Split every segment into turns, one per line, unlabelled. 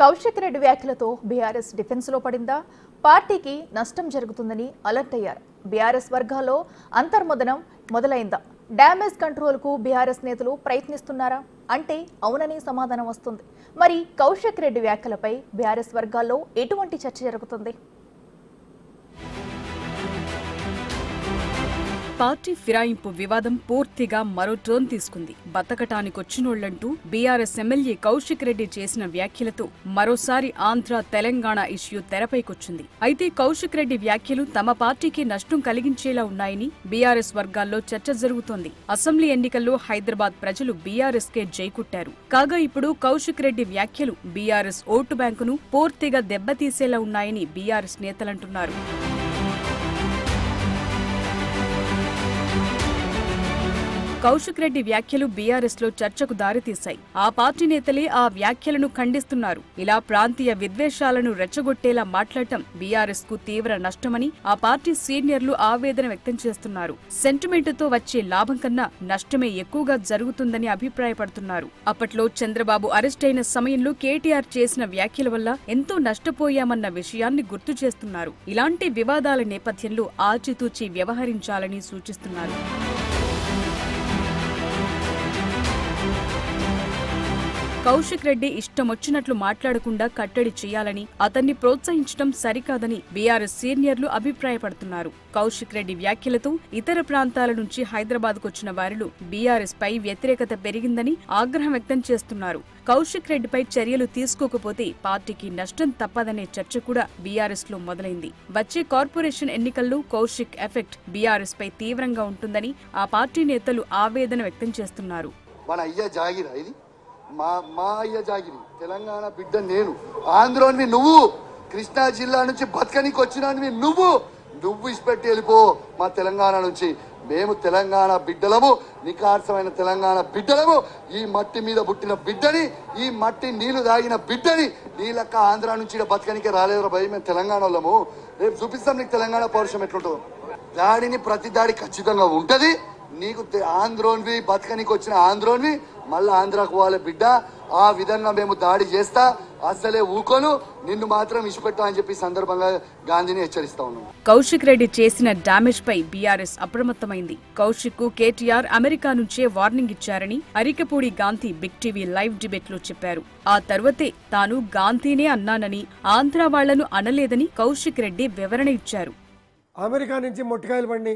కౌశిక్ రెడ్డి వ్యాఖ్యలతో బీఆర్ఎస్ డిఫెన్స్లో పడిందా? పార్టీకి నష్టం జరుగుతుందని అలర్ట్ అయ్యారు. బీఆర్ఎస్ వర్గాల్లో అంతర్మదనం మొదలైందా? డ్యామేజ్ కంట్రోల్కు బీఆర్ఎస్ నేతలు ప్రయత్నిస్తున్నారా? అంటే అవునని సమాధానం వస్తుంది. మరి కౌశిక్ రెడ్డి వ్యాఖ్యలపై బీఆర్ఎస్ వర్గాల్లో ఎటువంటి చర్చ జరుగుతుంది?
పార్టీ ఫిరాయింపు వివాదం పూర్తిగా మరో టర్న్ తీసుకుంది. బతకటానికొచ్చినోళ్ళంటూ బీఆర్ఎస్ ఎమ్మెల్యే కౌశిక్ రెడ్డి చేసిన వ్యాఖ్యలతో మరోసారి ఆంధ్ర తెలంగాణ ఇష్యూ తెరపైకొచ్చింది. అయితే కౌశిక్ రెడ్డి వ్యాఖ్యలు తమ పార్టీకి నష్టం కలిగించేలా ఉన్నాయని బీఆర్ఎస్ వర్గాల్లో చర్చ జరుగుతోంది. అసెంబ్లీ ఎన్నికల్లో హైదరాబాద్ ప్రజలు బీఆర్ఎస్ కే జైకుట్టారు. కాగా ఇప్పుడు కౌశిక్ రెడ్డి వ్యాఖ్యలు బీఆర్ఎస్ ఓటు బ్యాంకును పూర్తిగా దెబ్బతీసేలా ఉన్నాయని బీఆర్ఎస్ నేతలంటున్నారు. కౌశిక్ రెడ్డి వ్యాఖ్యలు బీఆర్ఎస్లో చర్చకు దారితీశాయి. ఆ పార్టీ నేతలే ఆ వ్యాఖ్యలను ఖండిస్తున్నారు. ఇలా ప్రాంతీయ విద్వేషాలను రెచ్చగొట్టేలా మాట్లాడటం బీఆర్ఎస్కు తీవ్ర నష్టమని ఆ పార్టీ సీనియర్లు ఆవేదన వ్యక్తం చేస్తున్నారు. సెంటిమెంటుతో వచ్చే లాభం కన్నా నష్టమే ఎక్కువగా జరుగుతుందని అభిప్రాయపడుతున్నారు. అప్పట్లో చంద్రబాబు అరెస్ట్ అయిన సమయంలో కేటీఆర్ చేసిన వ్యాఖ్యల వల్ల ఎంతో నష్టపోయామన్న విషయాన్ని గుర్తు చేస్తున్నారు. ఇలాంటి వివాదాల నేపథ్యంలో ఆచితూచి వ్యవహరించాలని సూచిస్తున్నారు. కౌశిక్ రెడ్డి ఇష్టమొచ్చినట్లు మాట్లాడకుండా కట్టడి చేయాలని అతన్ని ప్రోత్సహించడం సరికాదని బీఆర్ఎస్ సీనియర్లు అభిప్రాయపడుతున్నారు. కౌశిక్ రెడ్డి వ్యాఖ్యలతో ఇతర ప్రాంతాల నుంచి హైదరాబాద్కు వచ్చిన వారిలో బీఆర్ఎస్ పై వ్యతిరేకత పెరిగిందని ఆగ్రహం వ్యక్తం చేస్తున్నారు. కౌశిక్ రెడ్డిపై చర్యలు తీసుకోకపోతే పార్టీకి నష్టం తప్పదనే చర్చ కూడా బీఆర్ఎస్లో మొదలైంది. వచ్చే కార్పొరేషన్ ఎన్నికల్లో కౌశిక్ ఎఫెక్ట్ బీఆర్ఎస్ పై తీవ్రంగా ఉంటుందని ఆ పార్టీ నేతలు ఆవేదన వ్యక్తం చేస్తున్నారు.
మన జాగిరా ఇది? మా మా అయ్య జాగిరి తెలంగాణ బిడ్డ నేను. ఆంధ్రోని నువ్వు కృష్ణా జిల్లా నుంచి బతకనికి వచ్చినవి నువ్వు. నువ్వు ఇసిపెట్టి వెళ్ళిపో మా తెలంగాణ నుంచి. మేము తెలంగాణ బిడ్డలము నికార్సమైన తెలంగాణ బిడ్డలము. ఈ మట్టి మీద పుట్టిన బిడ్డని ఈ మట్టి నీళ్ళు తాగిన బిడ్డని నీ ఆంధ్ర నుంచి ఈడ బతకనికి రాలేదురా భయ మేము తెలంగాణ వాళ్ళము. రేపు చూపిస్తాం నీకు తెలంగాణ పౌరుషం ఎట్లుంటుందో. దాడిని ప్రతి దాడి ఖచ్చితంగా ఉంటది. నీకు ఆంధ్రోన్వి బతకనికి వచ్చిన ఆంధ్రోన్వి మళ్ళీ ఆంధ్రాకు పోవాలి బిడ్డ. ఆ విధంగా మేము దాడి చేస్తా. అసలే ఊకోను. నిన్ను మాత్రం ఇష్టపెట్టా అని చెప్పి సందర్భంగా గాంధీని హెచ్చరిస్తా ఉన్నాను
కౌశిక్ రెడ్డి చేసిన డామేజ్ పై బీఆర్ఎస్ అప్రమత్తమైంది. కౌశిక్కు కేటీఆర్ అమెరికా నుంచే వార్నింగ్ ఇచ్చారని Arikapudi Gandhi big TV live డిబేట్లో చెప్పారు. ఆ తర్వాతే తాను గాంధీనే అన్నానని ఆంధ్ర వాళ్ళను అనలేదని కౌశిక్ రెడ్డి వివరణ ఇచ్చారు.
అమెరికా నుంచి మొట్టికాయలు బండి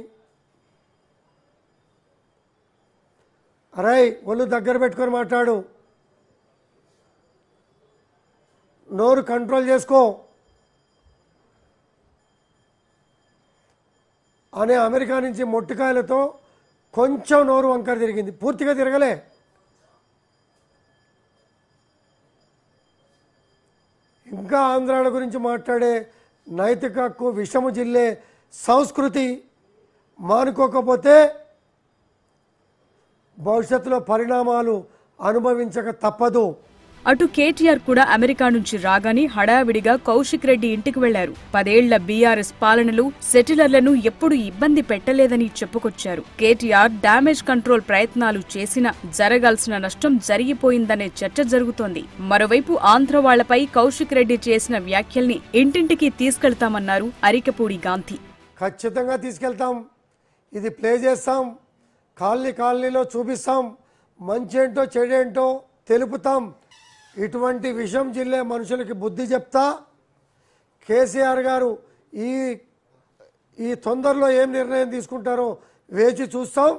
అరేయ్ ఒళ్ళు దగ్గర పెట్టుకొని మాట్లాడు. నోరు కంట్రోల్ చేసుకో. అనే అమెరికా నుంచి మొట్టికాయలతో కొంచెం నోరు వంకర తిరిగింది. పూర్తిగా తిరగలే. ఇంకా ఆంధ్రాల గురించి మాట్లాడే నైతిక హక్కు విషము జిల్లే సంస్కృతి మానుకోకపోతే భవిష్యత్తులో పరిణామాలు అనుభవించక తప్పదు.
అటు కేటీఆర్ కూడా అమెరికా నుంచి రాగానే హడావిడిగా కౌశిక్ రెడ్డి ఇంటికి వెళ్ళారు. పదేళ్ళ బీఆర్ఎస్ పాలనలో సెటిలర్లను ఎప్పుడు ఇబ్బంది పెట్టలేదని చెప్పుకొచ్చారు. కేటీఆర్ డ్యామేజ్ కంట్రోల్ ప్రయత్నాలు చేసినా జరగాల్సిన నష్టం జరిగిపోయిందనే చర్చ జరుగుతోంది. మరోవైపు ఆంధ్ర వాళ్ళపై కౌశిక్ రెడ్డి చేసిన వ్యాఖ్యల్ని ఇంటింటికి తీసుకెళ్తామన్నారు అరికపూడి గాంధీ.
ఖచ్చితంగా తీసుకెళ్తాం. ఇది ప్లే చేస్తాం. కాలనీ కాలనీలో చూపిస్తాం మంచేంటో చెడేంటో తెలుపుతాం. ఇటువంటి విషం జిల్లే మనుషులకి బుద్ధి చెప్తా. కేసీఆర్ గారు ఈ ఈ తొందరలో ఏం నిర్ణయం తీసుకుంటారో వేచి చూస్తాం.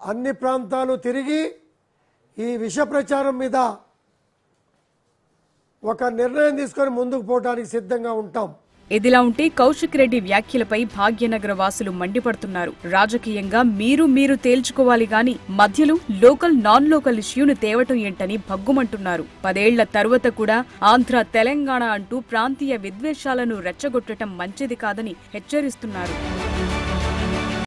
అన్ని ప్రాంతాలు తిరిగి ఈ విష ప్రచారం మీద ఒక నిర్ణయం తీసుకొని ముందుకు పోవడానికి సిద్ధంగా ఉంటాం.
ఇదిలా ఉంటే కౌశిక్ రెడ్డి వ్యాఖ్యలపై భాగ్యనగర వాసులు మండిపడుతున్నారు. రాజకీయంగా మీరు మీరు తేల్చుకోవాలి గాని మధ్యలో లోకల్ నాన్ లోకల్ ఇష్యూను తేవటం ఏంటని భగ్గుమంటున్నారు. పదేళ్ళ తరువాత కూడా ఆంధ్ర తెలంగాణ అంటూ ప్రాంతీయ విద్వేషాలను రెచ్చగొట్టడం మంచిది కాదని హెచ్చరిస్తున్నారు.